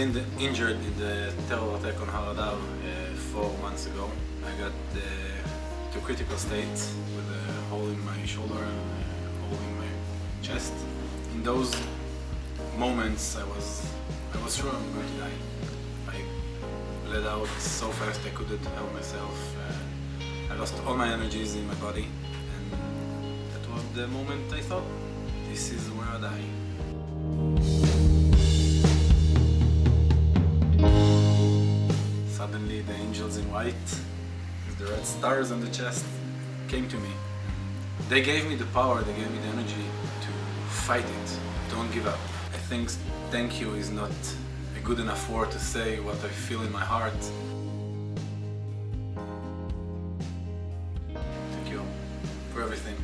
in the, injured in the terror attack on Har Adar uh, four months ago. I got uh, to critical state with a hole in my shoulder and a hole in my chest. In those moments, I was I was sure I'm going to die. I bled out so fast I couldn't help myself. Uh, I lost all my energies in my body, and that was the moment I thought, this is where I die. The angels in white, with the red stars on the chest, came to me. They gave me the power, they gave me the energy to fight it. Don't give up. I think thank you is not a good enough word to say what I feel in my heart. Thank you for everything.